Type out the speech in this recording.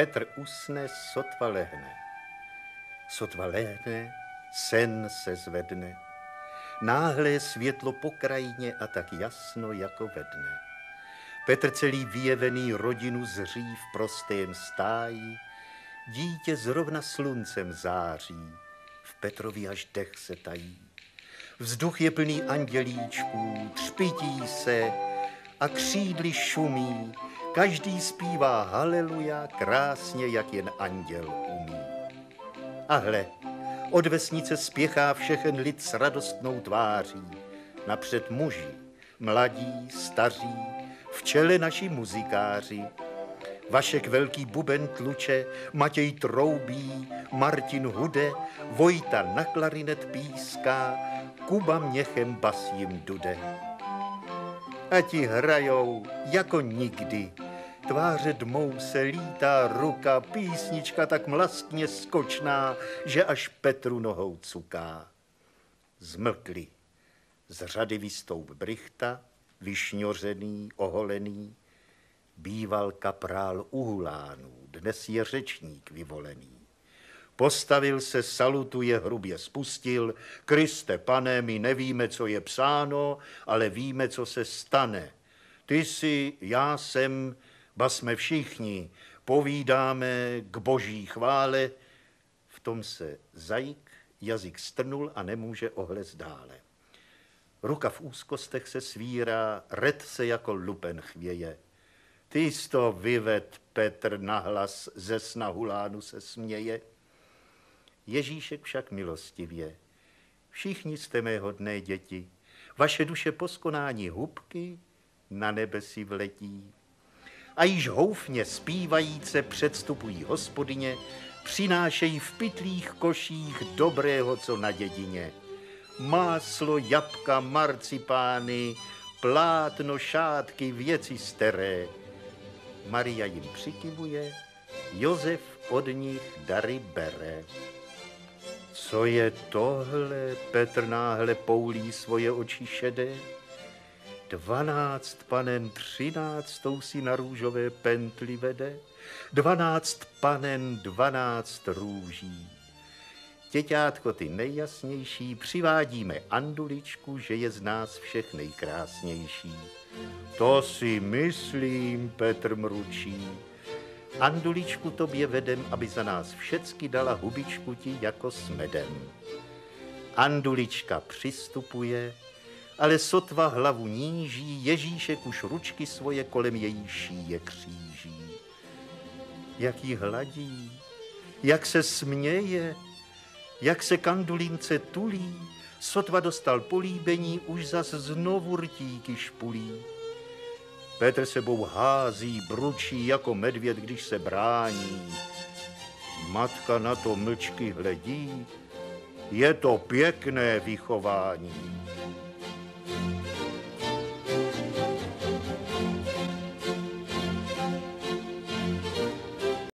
Petr usne, sotva lehne. Sotva lehne, sen se zvedne. Náhle světlo po krajině a tak jasno jako ve dne. Petr celý vyjevený rodinu zří v prostém stáji, dítě zrovna sluncem září, v Petrovi až dech se tají. Vzduch je plný andělíčků, třpití se a křídly šumí, každý zpívá haleluja krásně, jak jen anděl umí. A hle, od vesnice spěchá všechen lid s radostnou tváří. Napřed muži, mladí, staří, v čele naši muzikáři. Vašek velký buben tluče, Matěj troubí, Martin hude, Vojta na klarinet píská, Kuba měchem bas jim dude. A ti hrajou jako nikdy, tváře dmou se lítá ruka, písnička tak mlastně skočná, že až Petru nohou cuká. Zmlkli. Z řady vystoup Brichta, vyšňořený, oholený, býval kaprál Uhulánů, dnes je řečník vyvolený. Postavil se, salutuje, hrubě spustil. Kriste, pane, my nevíme, co je psáno, ale víme, co se stane. Ty jsi, já jsem, ba jsme všichni, povídáme k boží chvále. V tom se zajik, jazyk strnul a nemůže ohlez dále. Ruka v úzkostech se svírá, red se jako lupen chvěje. Ty to vyved, Petr nahlas ze snahulánu se směje. Ježíšek však milostivě. Všichni jste mé hodné děti, vaše duše poskonání hubky na nebe si vletí. A již houfně zpívajíce předstupují hospodyně, přinášejí v pytlých koších dobrého, co na dědině. Máslo, jabka, marcipány, plátno, šátky, věci staré. Maria jim přikivuje, Josef od nich dary bere. Co je tohle? Petr náhle poulí svoje oči šedé. Dvanáct panen třináctou si na růžové pentli vede. Dvanáct panen, dvanáct růží. Těťátko, ty nejjasnější, přivádíme Anduličku, že je z nás všech nejkrásnější. To si myslím, Petr mručí. Anduličku tobě vedem, aby za nás všecky dala hubičku ti jako s medem. Andulička přistupuje, ale sotva hlavu níží, Ježíšek už ručky svoje kolem její šíje kříží. Jak jí hladí, jak se směje, jak se kandulince tulí, sotva dostal políbení, už zas znovu rtíky špulí. Petr sebou hází, bručí jako medvěd, když se brání. Matka na to mlčky hledí, je to pěkné vychování.